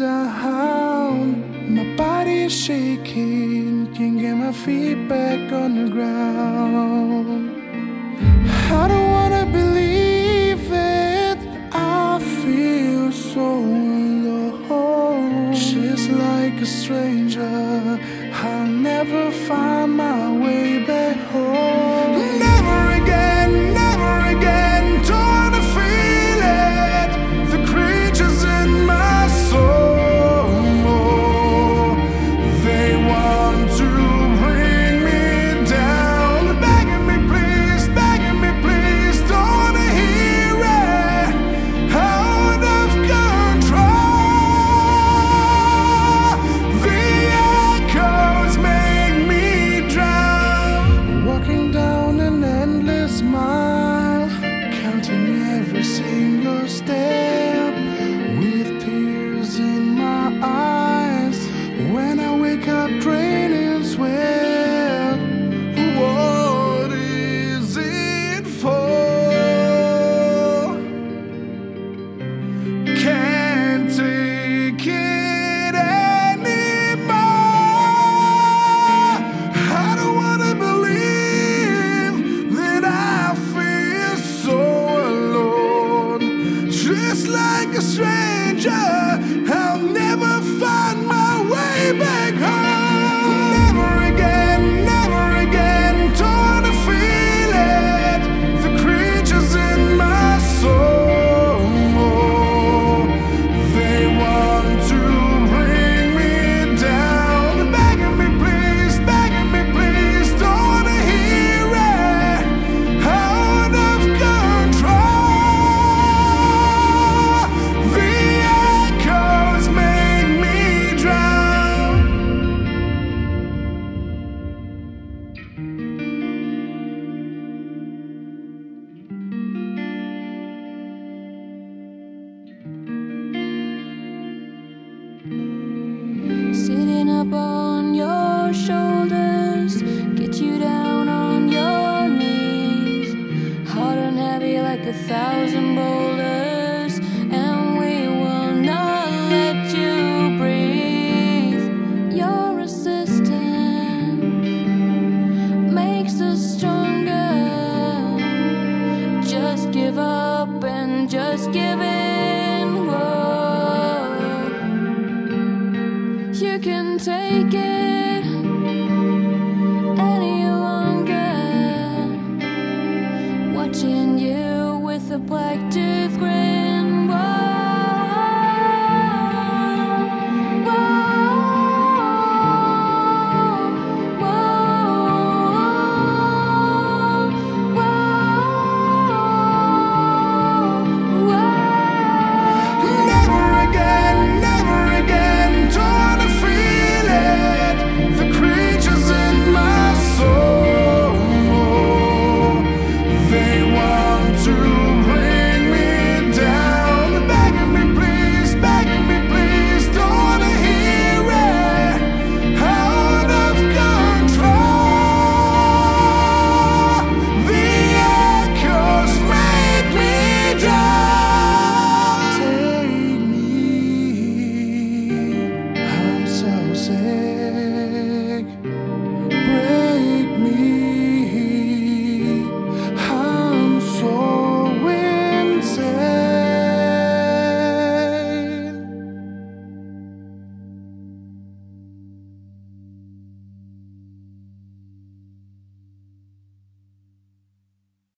down. My body is shaking, can't get my feet back on the ground. I don't wanna believe it. I feel so alone. She's like a stranger. I'll never find. stay. stronger. Just give up and just give in. Whoa. You can take it any longer. Watching you with a black tooth grin.